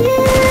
you.